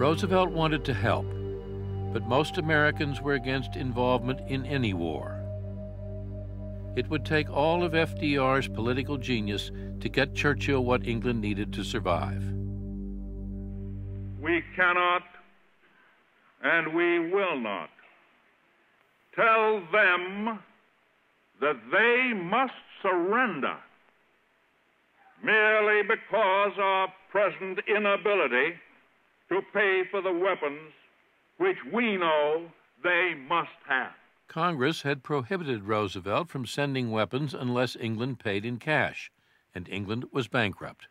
Roosevelt wanted to help, but most Americans were against involvement in any war. It would take all of FDR's political genius to get Churchill what England needed to survive. We cannot and we will not tell them that they must surrender merely because of present inability to pay for the weapons which we know they must have. Congress had prohibited Roosevelt from sending weapons unless England paid in cash, and England was bankrupt.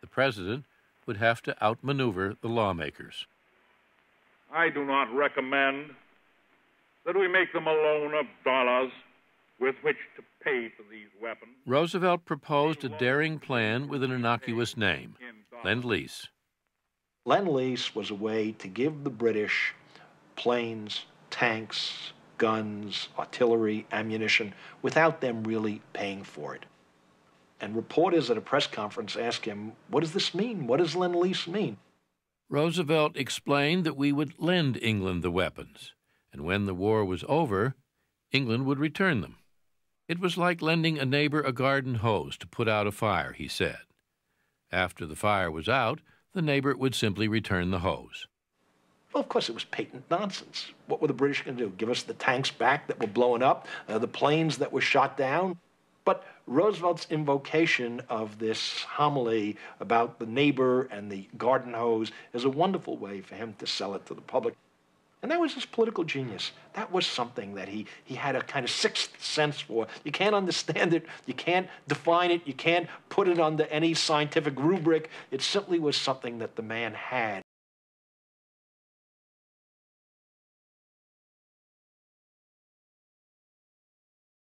The president would have to outmaneuver the lawmakers. I do not recommend that we make them a loan of dollars with which to pay for these weapons. Roosevelt proposed a daring plan with an innocuous name Lend Lease. Lend Lease was a way to give the British planes, tanks, guns, artillery, ammunition, without them really paying for it. And reporters at a press conference asked him, What does this mean? What does Lend Lease mean? Roosevelt explained that we would lend England the weapons, and when the war was over, England would return them. It was like lending a neighbor a garden hose to put out a fire, he said. After the fire was out, the neighbor would simply return the hose. Well, of course, it was patent nonsense. What were the British going to do? Give us the tanks back that were blowing up, uh, the planes that were shot down? But Roosevelt's invocation of this homily about the neighbor and the garden hose is a wonderful way for him to sell it to the public. And that was his political genius. That was something that he, he had a kind of sixth sense for. You can't understand it, you can't define it, you can't put it under any scientific rubric. It simply was something that the man had